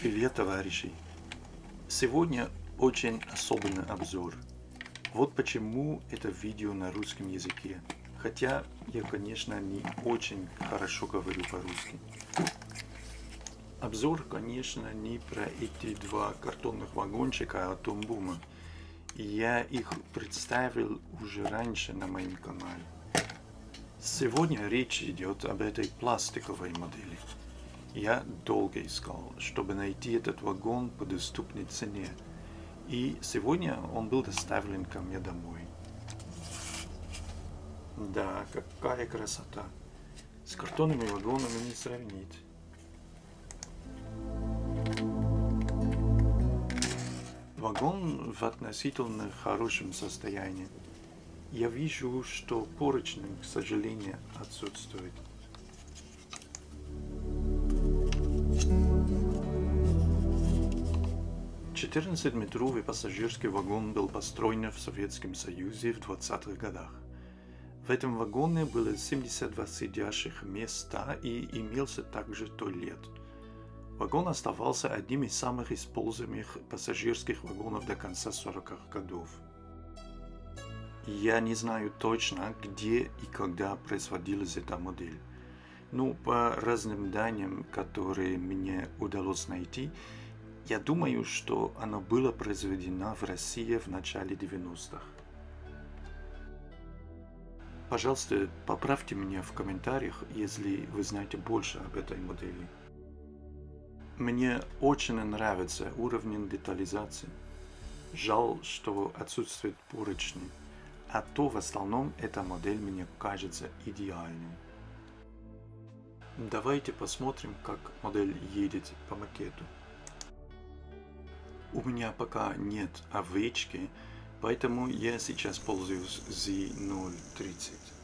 Привет, товарищи! Сегодня очень особенный обзор. Вот почему это видео на русском языке. Хотя я, конечно, не очень хорошо говорю по-русски. Обзор, конечно, не про эти два картонных вагончика от Тумбума. Я их представил уже раньше на моем канале. Сегодня речь идет об этой пластиковой модели. Я долго искал, чтобы найти этот вагон по доступной цене. И сегодня он был доставлен ко мне домой. Да, какая красота. С картонными вагонами не сравнить. Вагон в относительно хорошем состоянии. Я вижу, что поручни, к сожалению, отсутствует. Четырнадцатиметровый пассажирский вагон был построен в Советском Союзе в 20-х годах. В этом вагоне было 72 сидящих места и имелся также туалет – Вагон оставался одним из самых используемых пассажирских вагонов до конца 40-х годов. Я не знаю точно, где и когда производилась эта модель. Но по разным данным, которые мне удалось найти, я думаю, что она была произведена в России в начале 90-х. Пожалуйста, поправьте меня в комментариях, если вы знаете больше об этой модели. Мне очень нравится уровень детализации. Жаль, что отсутствует поручни, а то в остальном эта модель мне кажется идеальной. Давайте посмотрим, как модель едет по макету. У меня пока нет овечки, поэтому я сейчас пользуюсь Z030.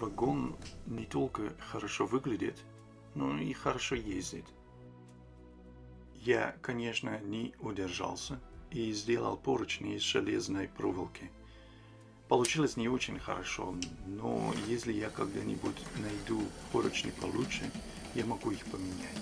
Вагон не только хорошо выглядит, но и хорошо ездит. Я, конечно, не удержался и сделал поручни из железной проволоки. Получилось не очень хорошо, но если я когда-нибудь найду поручни получше, я могу их поменять.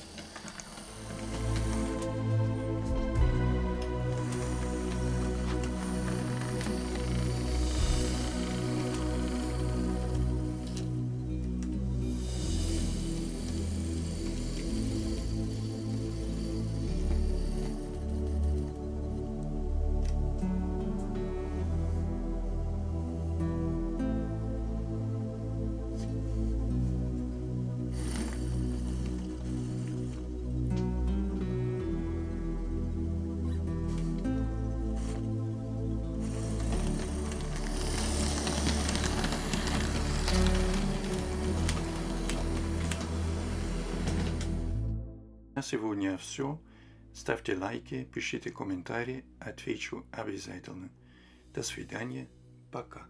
На сегодня все. Ставьте лайки, пишите комментарии, отвечу обязательно. До свидания. Пока.